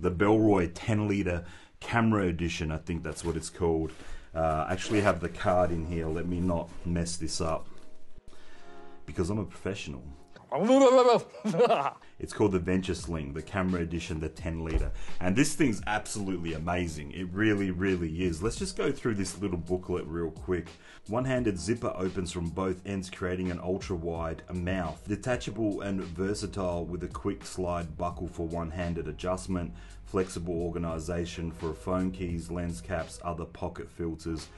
the Bellroy 10 litre camera edition. I think that's what it's called. Uh, actually have the card in here. Let me not mess this up because I'm a professional. it's called the Venture Sling, the camera edition, the 10 liter. And this thing's absolutely amazing. It really, really is. Let's just go through this little booklet real quick. One handed zipper opens from both ends, creating an ultra wide mouth. Detachable and versatile with a quick slide buckle for one handed adjustment, flexible organization for phone keys, lens caps, other pocket filters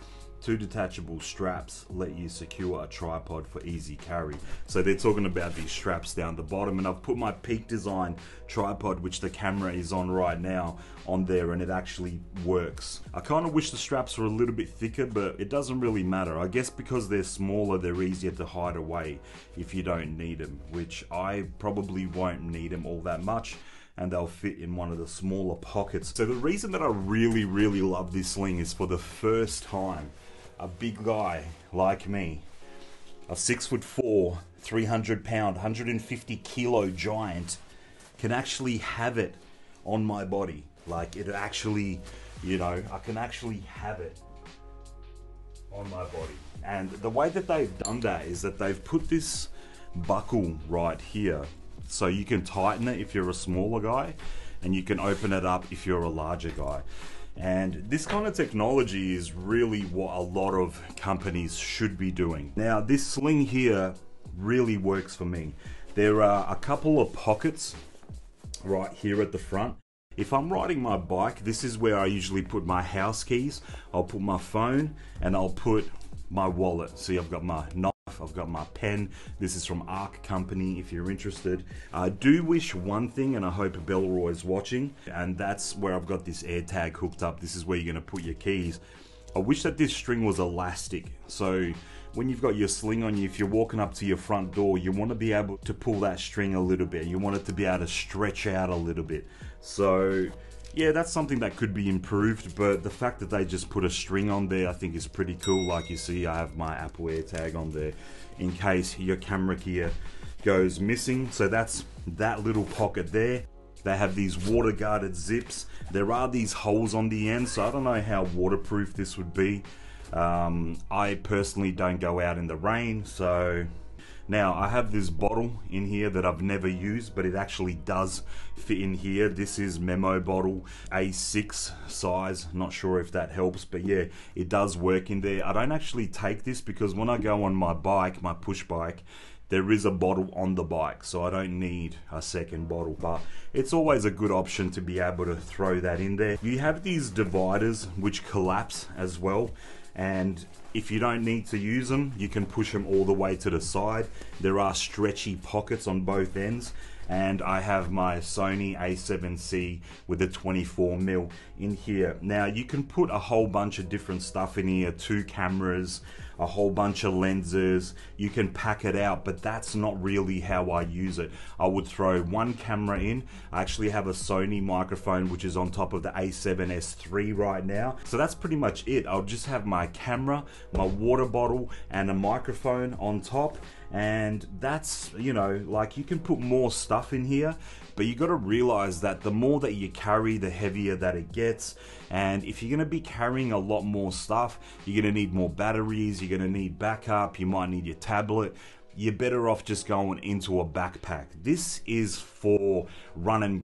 Two detachable straps let you secure a tripod for easy carry. So they're talking about these straps down the bottom and I've put my Peak Design tripod, which the camera is on right now, on there and it actually works. I kind of wish the straps were a little bit thicker, but it doesn't really matter. I guess because they're smaller, they're easier to hide away if you don't need them, which I probably won't need them all that much and they'll fit in one of the smaller pockets. So the reason that I really, really love this sling is for the first time a big guy like me, a six foot four, 300 pound, 150 kilo giant, can actually have it on my body. Like it actually, you know, I can actually have it on my body. And the way that they've done that is that they've put this buckle right here. So you can tighten it if you're a smaller guy and you can open it up if you're a larger guy. And this kind of technology is really what a lot of companies should be doing. Now, this sling here really works for me. There are a couple of pockets right here at the front. If I'm riding my bike, this is where I usually put my house keys. I'll put my phone and I'll put my wallet. See, I've got my I've got my pen. This is from Arc Company if you're interested. I do wish one thing, and I hope Bellroy is watching, and that's where I've got this AirTag hooked up. This is where you're going to put your keys. I wish that this string was elastic. So when you've got your sling on you, if you're walking up to your front door, you want to be able to pull that string a little bit. You want it to be able to stretch out a little bit. So yeah, that's something that could be improved, but the fact that they just put a string on there, I think is pretty cool. Like you see, I have my Apple AirTag on there in case your camera gear goes missing. So that's that little pocket there. They have these water guarded zips. There are these holes on the end, so I don't know how waterproof this would be. Um, I personally don't go out in the rain, so now I have this bottle in here that I've never used but it actually does fit in here. This is Memo bottle A6 size. Not sure if that helps but yeah it does work in there. I don't actually take this because when I go on my bike, my push bike, there is a bottle on the bike so I don't need a second bottle but it's always a good option to be able to throw that in there. You have these dividers which collapse as well and if you don't need to use them you can push them all the way to the side there are stretchy pockets on both ends and I have my Sony a7C with a 24 mil in here now you can put a whole bunch of different stuff in here two cameras a whole bunch of lenses. You can pack it out, but that's not really how I use it. I would throw one camera in. I actually have a Sony microphone, which is on top of the a7S III right now. So that's pretty much it. I'll just have my camera, my water bottle, and a microphone on top. And that's you know like you can put more stuff in here but you got to realize that the more that you carry the heavier that it gets. And if you're going to be carrying a lot more stuff you're going to need more batteries you're going to need backup you might need your tablet. You're better off just going into a backpack. This is for run and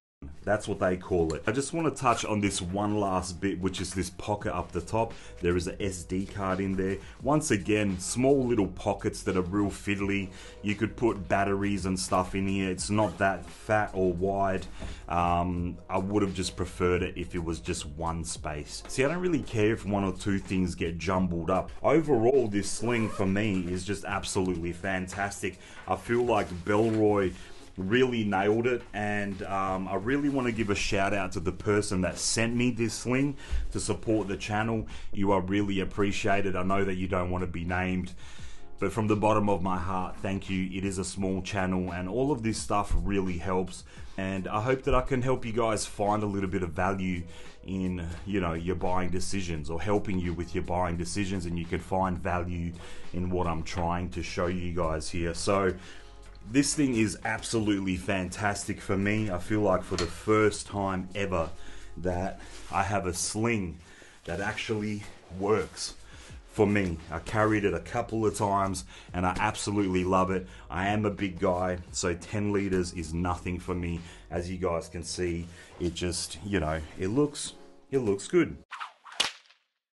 that's what they call it. I just want to touch on this one last bit, which is this pocket up the top. There is a SD card in there. Once again, small little pockets that are real fiddly. You could put batteries and stuff in here. It's not that fat or wide. Um, I would have just preferred it if it was just one space. See, I don't really care if one or two things get jumbled up. Overall, this sling for me is just absolutely fantastic. I feel like Bellroy really nailed it. And um, I really want to give a shout out to the person that sent me this sling to support the channel. You are really appreciated. I know that you don't want to be named but from the bottom of my heart thank you. It is a small channel and all of this stuff really helps. And I hope that I can help you guys find a little bit of value in you know your buying decisions or helping you with your buying decisions and you can find value in what I'm trying to show you guys here. So This thing is absolutely fantastic for me. I feel like for the first time ever that I have a sling that actually works for me. I carried it a couple of times and I absolutely love it. I am a big guy, so 10 liters is nothing for me. As you guys can see, it just, you know, it looks, it looks good.